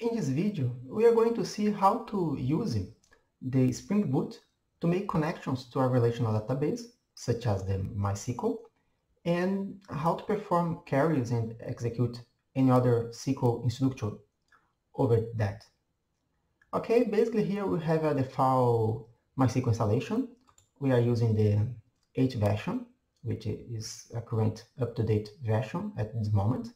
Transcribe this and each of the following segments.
In this video, we are going to see how to use the Spring Boot to make connections to a relational database, such as the MySQL, and how to perform queries and execute any other SQL instruction over that. Okay, basically here we have uh, a default MySQL installation. We are using the 8 version, which is a current up-to-date version at this moment.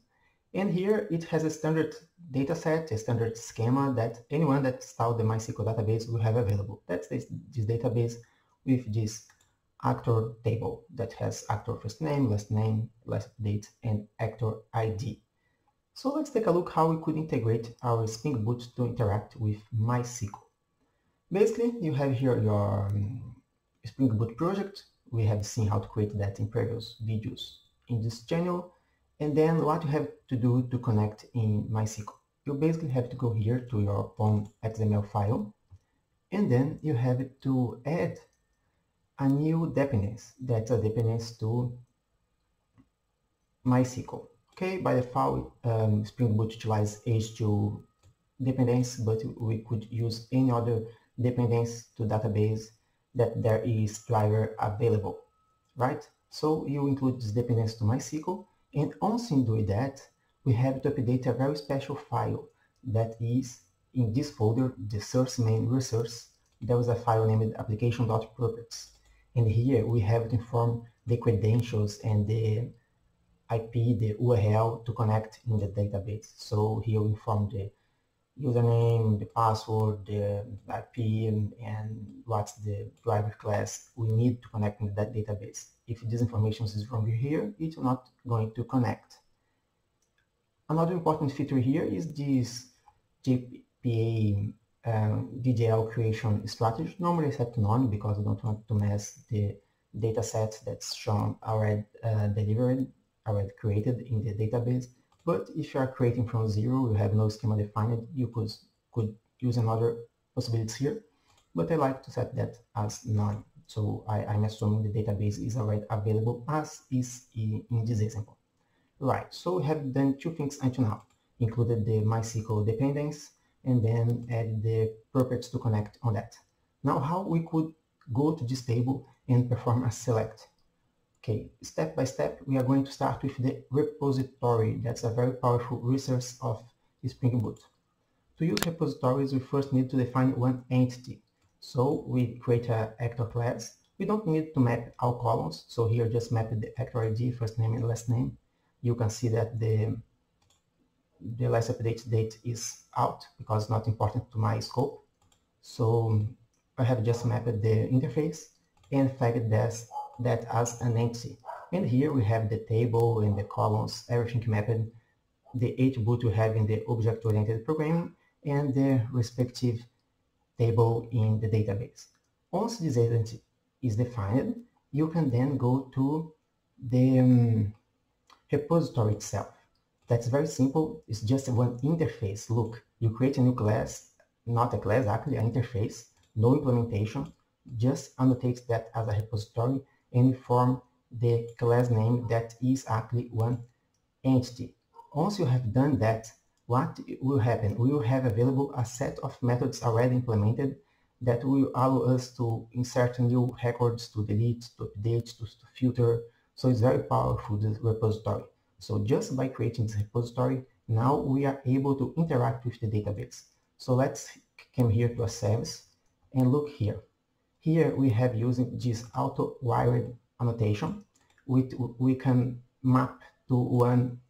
And here it has a standard dataset, a standard schema that anyone that installed the MySQL database will have available. That's this, this database with this actor table that has actor first name, last name, last date, and actor ID. So let's take a look how we could integrate our Spring Boot to interact with MySQL. Basically, you have here your um, Spring Boot project. We have seen how to create that in previous videos in this channel. And then what you have to do to connect in MySQL. You basically have to go here to your POM XML file, and then you have to add a new dependence. That's a dependence to MySQL. Okay, by default, um, Spring Boot utilizes H2 dependence, but we could use any other dependence to database that there is driver available, right? So you include this dependence to MySQL, and once in doing that, we have to update a very special file that is in this folder, the source main resource. There was a file named application.properties. And here we have to inform the credentials and the IP, the URL to connect in the database. So here we inform the username, the password, the IP, and, and what's the driver class we need to connect in that database. If this information is wrong here, it's not going to connect. Another important feature here is this JPA um, creation strategy. Normally set to none because I don't want to mess the data set that's shown already uh, delivered, already created in the database. But if you are creating from zero, you have no schema defined, you could, could use another possibilities here. But I like to set that as none. So I, am assuming the database is already available as is in this example. Right, so we have done two things until now. Included the MySQL dependence and then add the properties to connect on that. Now how we could go to this table and perform a select. Okay, step by step, we are going to start with the repository. That's a very powerful resource of Spring Boot. To use repositories, we first need to define one entity. So we create an actor class. We don't need to map all columns. So here just map the actor ID, first name and last name. You can see that the, the last update date is out because it's not important to my scope. So I have just mapped the interface and flagged this that as an entity. And here we have the table and the columns, everything mapped, the attribute we have in the object-oriented programming, and the respective table in the database. Once this entity is defined, you can then go to the um, repository itself. That's very simple. It's just one interface. Look, you create a new class, not a class, actually an interface, no implementation, just annotate that as a repository and inform the class name that is actually one entity. Once you have done that, what will happen? We will have available a set of methods already implemented that will allow us to insert new records, to delete, to update, to, to filter. So it's very powerful, this repository. So just by creating this repository, now we are able to interact with the database. So let's come here to a service and look here. Here we have using this auto-wired annotation. which we can map to one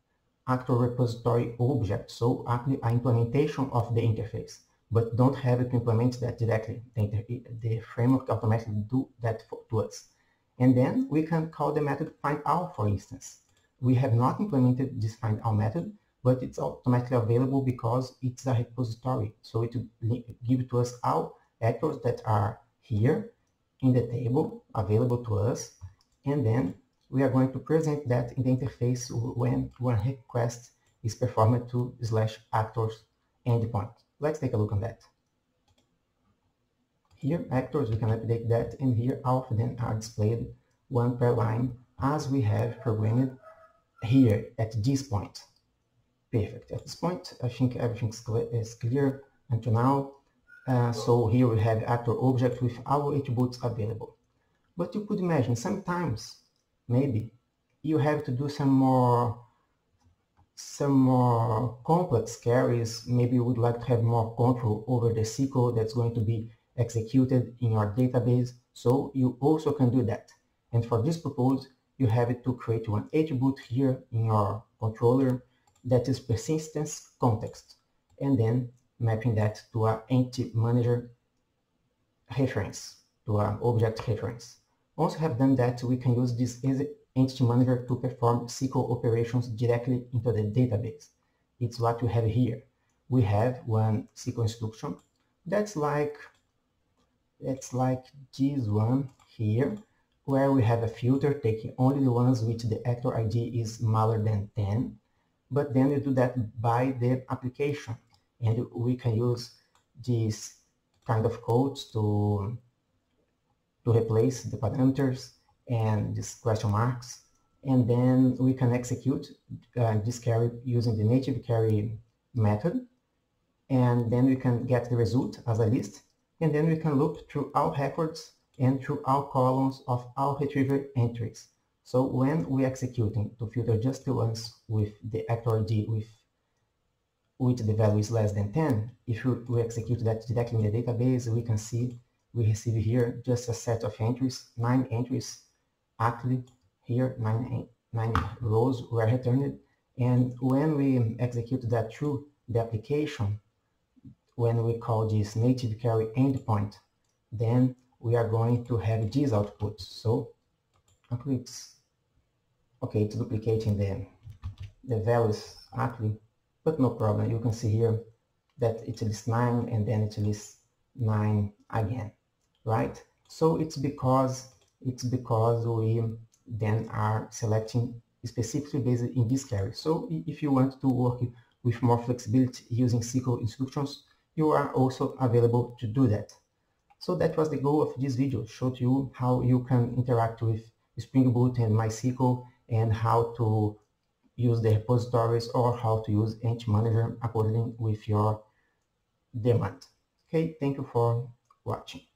actual repository object, so actually an implementation of the interface, but don't have it to implement that directly. The, the framework automatically do that for, to us. And then we can call the method find all, for instance. We have not implemented this find all method, but it's automatically available because it's a repository. So it will give to us all actors that are here in the table available to us and then we are going to present that in the interface when one request is performed to slash actors endpoint. Let's take a look on that. Here actors we can update that and here all of them are displayed one per line as we have programmed here at this point. Perfect. At this point, I think everything is clear until now. Uh, so here we have actor object with our attributes available. But you could imagine sometimes, maybe, you have to do some more some more complex queries. Maybe you would like to have more control over the SQL that's going to be executed in your database. So you also can do that. And for this purpose, you have it to create one attribute here in your controller that is persistence context, and then mapping that to an entity manager reference, to an object reference. Once we have done that, we can use this entity manager to perform SQL operations directly into the database. It's what we have here. We have one SQL instruction that's like that's like this one here, where we have a filter taking only the ones which the actor ID is smaller than 10, but then we do that by the application and we can use this kind of codes to to replace the parameters and these question marks. And then we can execute uh, this query using the native query method. And then we can get the result as a list. And then we can look through all records and through all columns of all retriever entries. So when we executing to filter just the ones with the actor ID with which the value is less than 10, if we execute that directly in the database, we can see we receive here just a set of entries, nine entries. Actually, here nine, nine rows were returned. And when we execute that through the application, when we call this native query endpoint, then we are going to have these outputs. So actually it's okay, it's duplicating the the values actually, but no problem. You can see here that it lists 9 and then it lists 9 again, right? So it's because it's because we then are selecting specifically based in this query. So if you want to work with more flexibility using SQL instructions, you are also available to do that. So that was the goal of this video, showed you how you can interact with Spring Boot and MySQL and how to use the repositories or how to use Entity Manager according with your demand. Okay, thank you for watching.